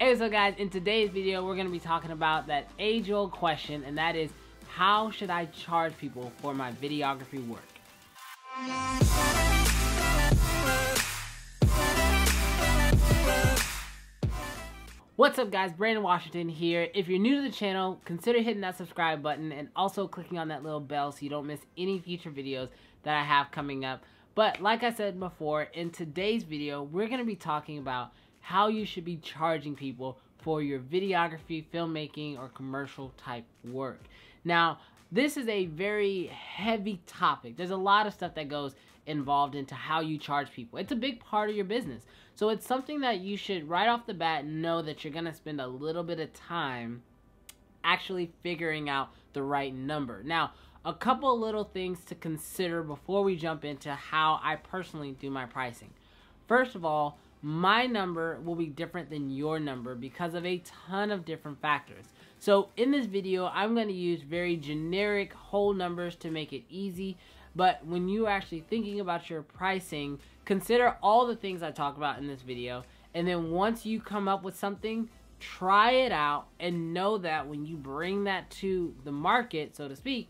Hey, so guys, in today's video, we're going to be talking about that age-old question, and that is, how should I charge people for my videography work? What's up guys, Brandon Washington here. If you're new to the channel, consider hitting that subscribe button and also clicking on that little bell so you don't miss any future videos that I have coming up. But like I said before, in today's video, we're going to be talking about how you should be charging people for your videography, filmmaking, or commercial type work. Now, this is a very heavy topic. There's a lot of stuff that goes involved into how you charge people. It's a big part of your business. So it's something that you should right off the bat know that you're going to spend a little bit of time actually figuring out the right number. Now, a couple little things to consider before we jump into how I personally do my pricing. First of all, my number will be different than your number because of a ton of different factors. So in this video, I'm going to use very generic whole numbers to make it easy. But when you're actually thinking about your pricing, consider all the things I talk about in this video. And then once you come up with something, try it out and know that when you bring that to the market, so to speak,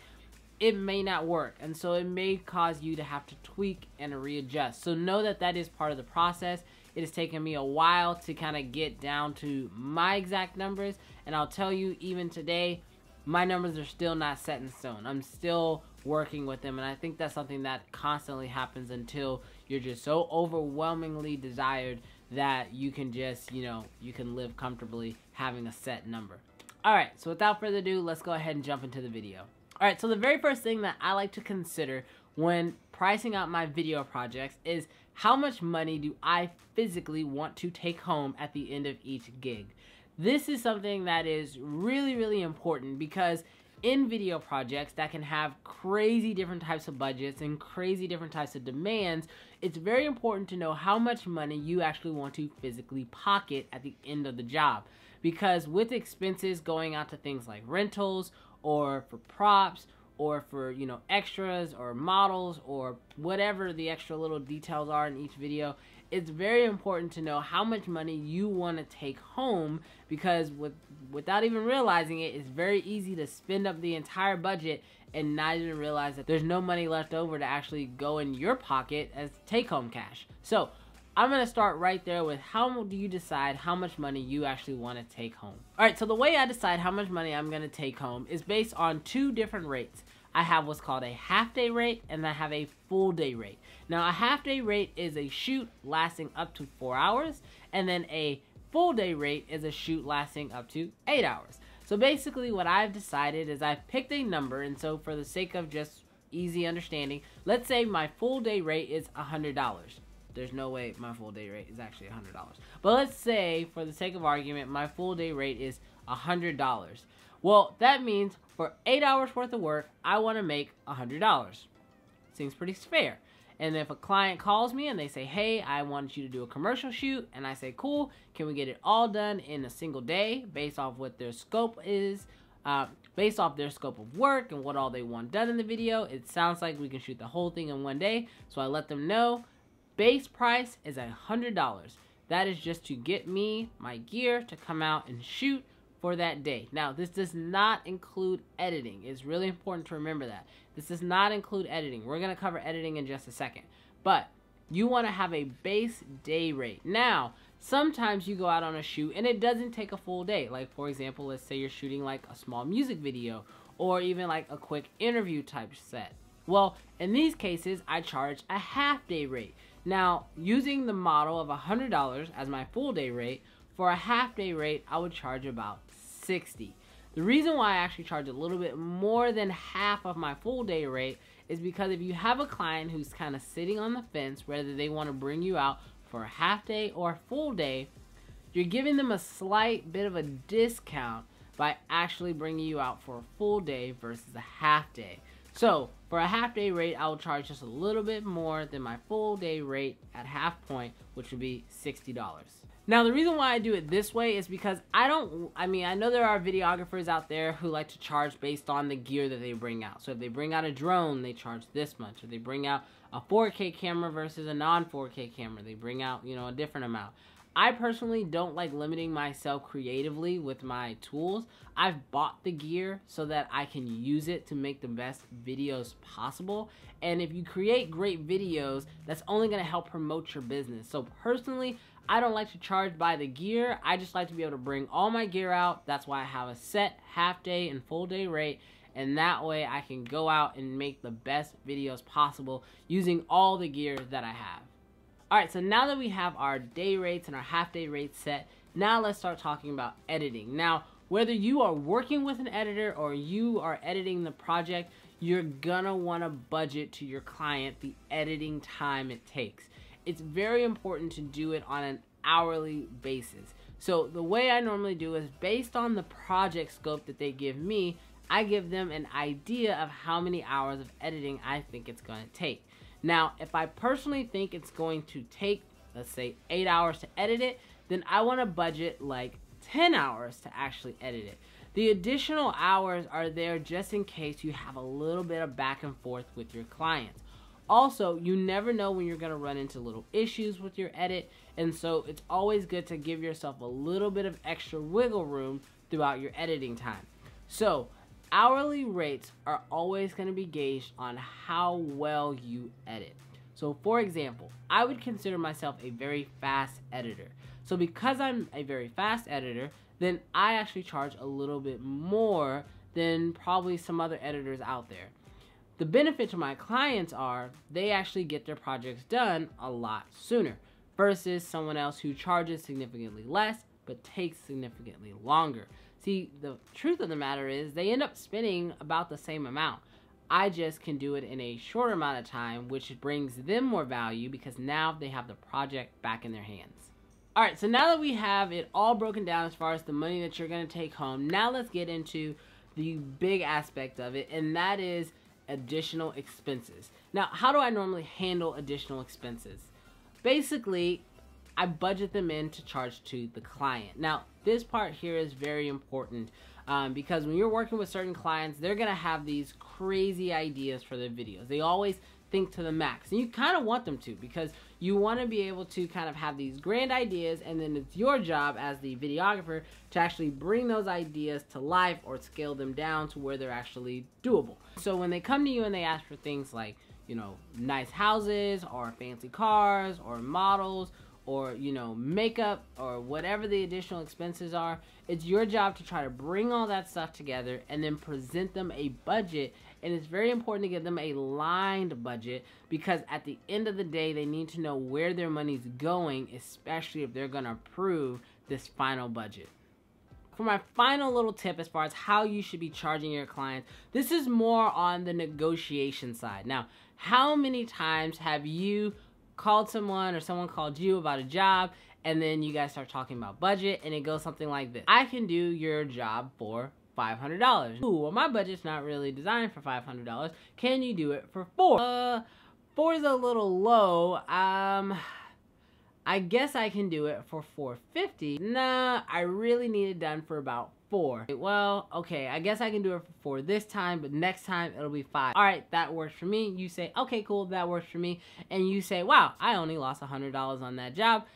it may not work. And so it may cause you to have to tweak and readjust. So know that that is part of the process. It has taken me a while to kind of get down to my exact numbers. And I'll tell you, even today, my numbers are still not set in stone. I'm still working with them. And I think that's something that constantly happens until you're just so overwhelmingly desired that you can just, you know, you can live comfortably having a set number. All right, so without further ado, let's go ahead and jump into the video. All right, so the very first thing that I like to consider when pricing out my video projects is how much money do I physically want to take home at the end of each gig. This is something that is really, really important because in video projects that can have crazy different types of budgets and crazy different types of demands, it's very important to know how much money you actually want to physically pocket at the end of the job. Because with expenses going out to things like rentals or for props or for you know extras or models or whatever the extra little details are in each video it's very important to know how much money you want to take home because with without even realizing it it's very easy to spend up the entire budget and not even realize that there's no money left over to actually go in your pocket as take home cash. So I'm going to start right there with how do you decide how much money you actually want to take home. Alright, so the way I decide how much money I'm going to take home is based on two different rates. I have what's called a half day rate and I have a full day rate. Now a half day rate is a shoot lasting up to 4 hours and then a full day rate is a shoot lasting up to 8 hours. So basically what I've decided is I've picked a number and so for the sake of just easy understanding, let's say my full day rate is $100 there's no way my full day rate is actually $100. But let's say, for the sake of argument, my full day rate is $100. Well, that means for 8 hours worth of work, I want to make $100. Seems pretty fair. And if a client calls me and they say, hey, I want you to do a commercial shoot, and I say, cool, can we get it all done in a single day based off what their scope is, uh, based off their scope of work and what all they want done in the video, it sounds like we can shoot the whole thing in one day. So I let them know Base price is a $100. That is just to get me my gear to come out and shoot for that day. Now, this does not include editing. It's really important to remember that. This does not include editing. We're going to cover editing in just a second. But you want to have a base day rate. Now, sometimes you go out on a shoot and it doesn't take a full day. Like, for example, let's say you're shooting like a small music video or even like a quick interview type set. Well, in these cases, I charge a half day rate. Now, using the model of $100 as my full day rate, for a half day rate, I would charge about 60. The reason why I actually charge a little bit more than half of my full day rate is because if you have a client who's kind of sitting on the fence, whether they want to bring you out for a half day or a full day, you're giving them a slight bit of a discount by actually bringing you out for a full day versus a half day. So for a half day rate, I will charge just a little bit more than my full day rate at half point, which would be $60. Now, the reason why I do it this way is because I don't, I mean, I know there are videographers out there who like to charge based on the gear that they bring out. So if they bring out a drone, they charge this much. If they bring out a 4K camera versus a non 4K camera, they bring out, you know, a different amount. I personally don't like limiting myself creatively with my tools. I've bought the gear so that I can use it to make the best videos possible. And if you create great videos, that's only gonna help promote your business. So personally, I don't like to charge by the gear. I just like to be able to bring all my gear out. That's why I have a set half day and full day rate. And that way I can go out and make the best videos possible using all the gear that I have. Alright, so now that we have our day rates and our half day rates set, now let's start talking about editing. Now, whether you are working with an editor or you are editing the project, you're gonna wanna budget to your client the editing time it takes. It's very important to do it on an hourly basis. So the way I normally do is based on the project scope that they give me, I give them an idea of how many hours of editing I think it's gonna take. Now, if I personally think it's going to take, let's say, eight hours to edit it, then I want to budget like 10 hours to actually edit it. The additional hours are there just in case you have a little bit of back and forth with your clients. Also, you never know when you're going to run into little issues with your edit, and so it's always good to give yourself a little bit of extra wiggle room throughout your editing time. So, Hourly rates are always going to be gauged on how well you edit. So for example, I would consider myself a very fast editor. So because I'm a very fast editor, then I actually charge a little bit more than probably some other editors out there. The benefit to my clients are they actually get their projects done a lot sooner versus someone else who charges significantly less but takes significantly longer. See, the truth of the matter is they end up spending about the same amount. I just can do it in a shorter amount of time, which brings them more value because now they have the project back in their hands. Alright, so now that we have it all broken down as far as the money that you're going to take home, now let's get into the big aspect of it, and that is additional expenses. Now, how do I normally handle additional expenses? Basically, I budget them in to charge to the client. Now, this part here is very important um, because when you're working with certain clients, they're to have these crazy ideas for their videos. They always think to the max. And you kind of want them to because you want to be able to kind of have these grand ideas and then it's your job as the videographer to actually bring those ideas to life or scale them down to where they're actually doable. So when they come to you and they ask for things like, you know, nice houses or fancy cars or models or you know makeup or whatever the additional expenses are it's your job to try to bring all that stuff together and then present them a budget. And it's very important to give them a lined budget because at the end of the day they need to know where their money's going especially if they're going to approve this final budget. For my final little tip as far as how you should be charging your clients this is more on the negotiation side. Now how many times have you called someone or someone called you about a job and then you guys start talking about budget and it goes something like this. I can do your job for $500. Ooh, well my budget's not really designed for $500. Can you do it for four? Uh, four is a little low. Um, I guess I can do it for 450. Nah, I really need it done for about four. Well, okay, I guess I can do it for four this time, but next time it'll be five. All right, that works for me. You say, okay, cool, that works for me. And you say, wow, I only lost a $100 on that job.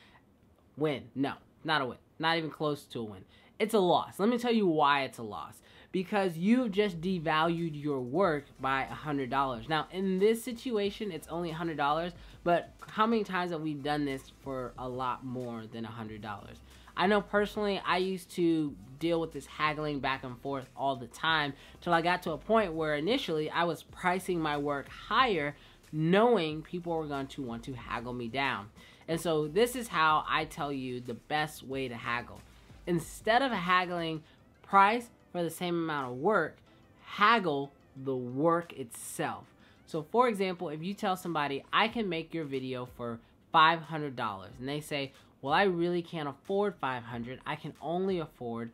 Win. No, not a win. Not even close to a win. It's a loss. Let me tell you why it's a loss. Because you've just devalued your work by a $100. Now, in this situation, it's only a $100, but how many times have we done this for a lot more than a $100? I know personally I used to deal with this haggling back and forth all the time till I got to a point where initially I was pricing my work higher knowing people were going to want to haggle me down. And so this is how I tell you the best way to haggle. Instead of haggling price for the same amount of work, haggle the work itself. So for example, if you tell somebody, I can make your video for $500 and they say, well, I really can't afford 500. I can only afford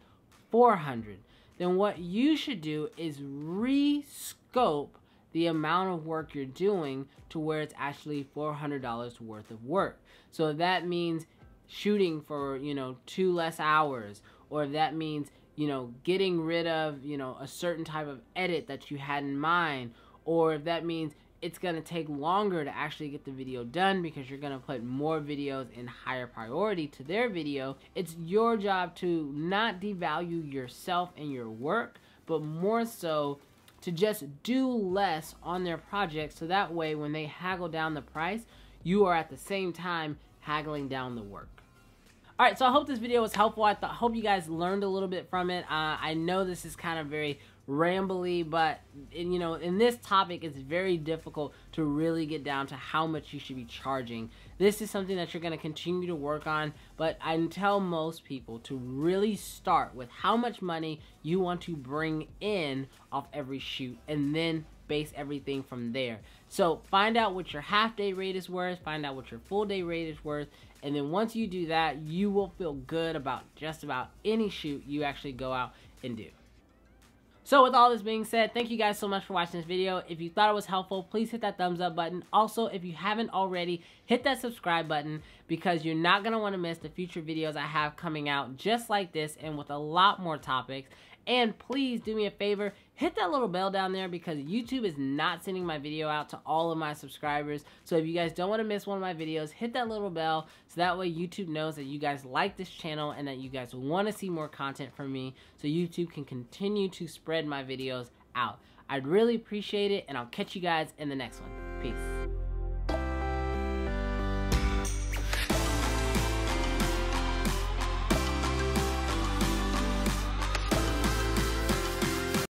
400. Then what you should do is rescope the amount of work you're doing to where it's actually $400 worth of work. So that means shooting for, you know, two less hours, or that means, you know, getting rid of, you know, a certain type of edit that you had in mind, or if that means it's going to take longer to actually get the video done because you're going to put more videos in higher priority to their video. It's your job to not devalue yourself and your work, but more so to just do less on their project so that way when they haggle down the price, you are at the same time haggling down the work. Alright, so I hope this video was helpful. I th hope you guys learned a little bit from it. Uh, I know this is kind of very rambly, but you know, in this topic, it's very difficult to really get down to how much you should be charging. This is something that you're going to continue to work on, but I tell most people to really start with how much money you want to bring in off every shoot, and then base everything from there. So find out what your half day rate is worth, find out what your full day rate is worth, and then once you do that, you will feel good about just about any shoot you actually go out and do. So with all this being said, thank you guys so much for watching this video. If you thought it was helpful, please hit that thumbs up button. Also, if you haven't already, hit that subscribe button because you're not going to want to miss the future videos I have coming out just like this and with a lot more topics. And please do me a favor, hit that little bell down there because YouTube is not sending my video out to all of my subscribers. So if you guys don't want to miss one of my videos, hit that little bell so that way YouTube knows that you guys like this channel and that you guys want to see more content from me so YouTube can continue to spread my videos out. I'd really appreciate it and I'll catch you guys in the next one. Peace.